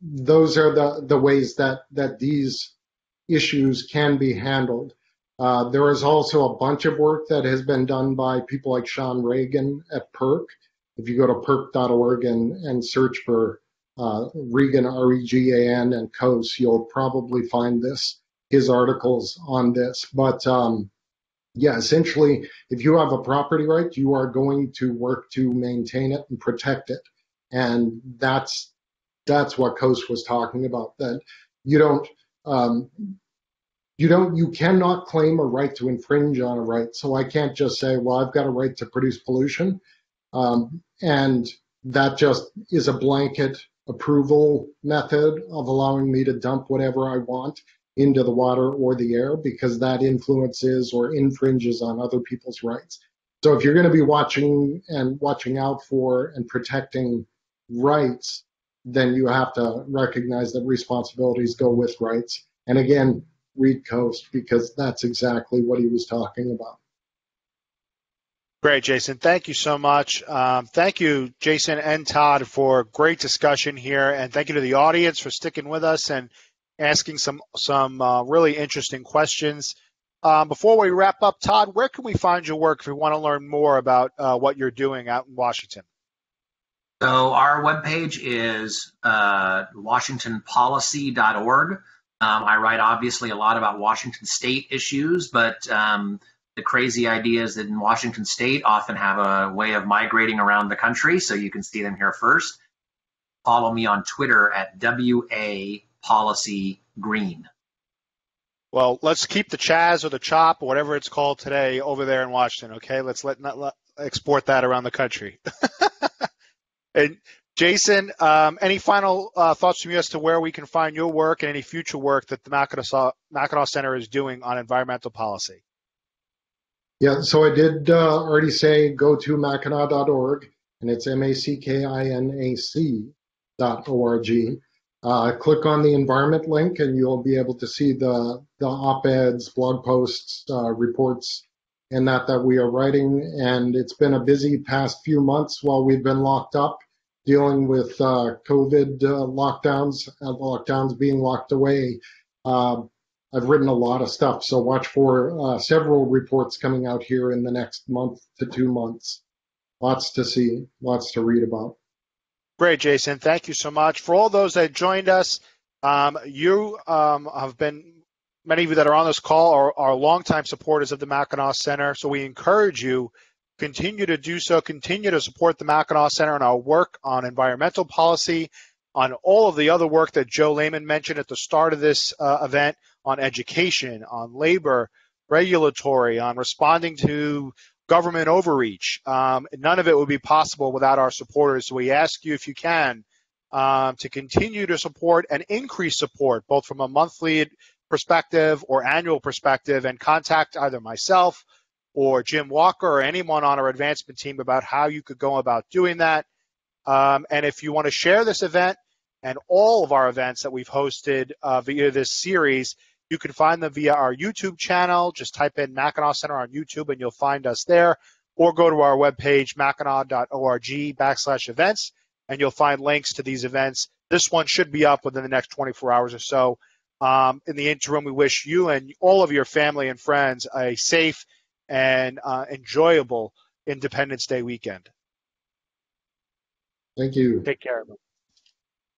those are the, the ways that, that these issues can be handled. Uh, there is also a bunch of work that has been done by people like Shawn Regan at PERC. If you go to perc.org and, and search for uh, Regan, R-E-G-A-N, and Coase, you'll probably find this, his articles on this. But um, yeah, essentially, if you have a property right, you are going to work to maintain it and protect it. And that's that's what Coase was talking about. That you don't um, you don't you cannot claim a right to infringe on a right. So I can't just say, well, I've got a right to produce pollution, um, and that just is a blanket approval method of allowing me to dump whatever I want into the water or the air because that influences or infringes on other people's rights. So if you're going to be watching and watching out for and protecting rights, then you have to recognize that responsibilities go with rights. And again, read Coase because that's exactly what he was talking about. Great, Jason. Thank you so much. Um, thank you, Jason and Todd, for great discussion here, and thank you to the audience for sticking with us and asking some some uh, really interesting questions. Um, before we wrap up, Todd, where can we find your work if we want to learn more about uh, what you're doing out in Washington? So our webpage is uh, washingtonpolicy.org. Um, I write obviously a lot about Washington state issues, but um, the crazy ideas that in Washington state often have a way of migrating around the country, so you can see them here first. Follow me on Twitter at WA Policy Green. Well, let's keep the Chaz or the Chop or whatever it's called today over there in Washington. Okay, let's let not let, export that around the country. and Jason, um, any final uh, thoughts from you as to where we can find your work and any future work that the Mackinac, Mackinac Center is doing on environmental policy? Yeah, so I did uh, already say go to mackinac.org, and it's M-A-C-K-I-N-A-C dot O-R-G. Uh, click on the environment link, and you'll be able to see the, the op-eds, blog posts, uh, reports, and that that we are writing. And it's been a busy past few months while we've been locked up dealing with uh, COVID uh, lockdowns, uh, lockdowns being locked away. Um, I've written a lot of stuff, so watch for uh, several reports coming out here in the next month to two months. Lots to see, lots to read about. Great, Jason. Thank you so much. For all those that joined us, um, you um, have been, many of you that are on this call are, are longtime supporters of the Mackinac Center, so we encourage you continue to do so, continue to support the Mackinac Center and our work on environmental policy, on all of the other work that Joe Lehman mentioned at the start of this uh, event on education, on labor, regulatory, on responding to government overreach. Um, none of it would be possible without our supporters. So we ask you, if you can, um, to continue to support and increase support, both from a monthly perspective or annual perspective, and contact either myself or Jim Walker or anyone on our advancement team about how you could go about doing that. Um, and if you want to share this event and all of our events that we've hosted uh, via this series, you can find them via our YouTube channel. Just type in Mackinac Center on YouTube and you'll find us there. Or go to our webpage, mackinac.org backslash events, and you'll find links to these events. This one should be up within the next 24 hours or so. Um, in the interim, we wish you and all of your family and friends a safe and uh, enjoyable Independence Day weekend. Thank you. Take care, everyone.